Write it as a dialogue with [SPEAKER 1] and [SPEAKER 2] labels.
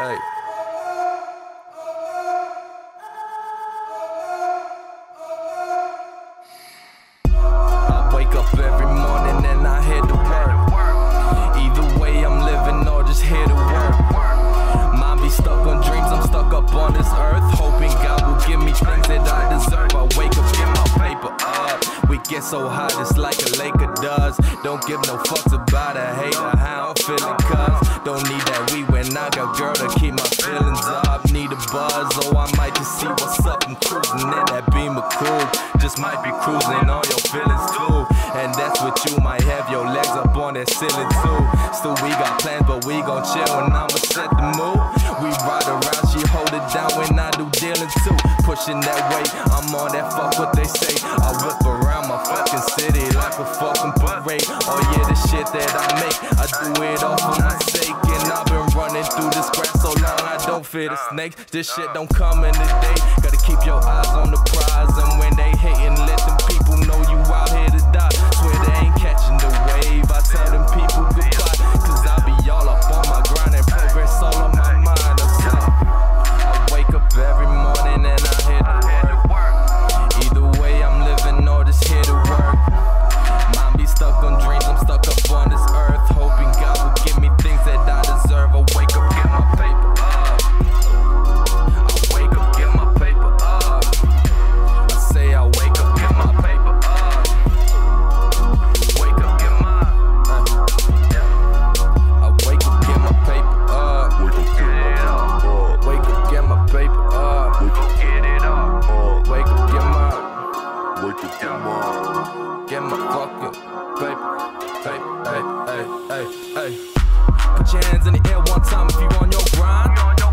[SPEAKER 1] Hey. I wake up every morning. So hot, it's like a Laker does. Don't give no fucks about a hater, how I'm feeling, cuz. Don't need that weed when I got girl to keep my feelings up. Need a buzz, oh, I might just see what's up. I'm cruising in that beam of cool. Just might be cruising on your feelings too. And that's what you might have your legs up on that ceiling too. Still, we got plans, but we gon' chill and I'ma set the mood. We ride around, she hold it down when I do dealing too. Pushing that weight, I'm on that fuck what they say. I shit that I make, I do it all for my sake. And I've been running through this grass so long, I don't fear the snakes. This shit don't come in the day. Gotta keep your eyes
[SPEAKER 2] Up, get my.
[SPEAKER 1] Get my fucking paper, paper, hey, hey, hey, hey. Put your hands in the air one time if you on your grind.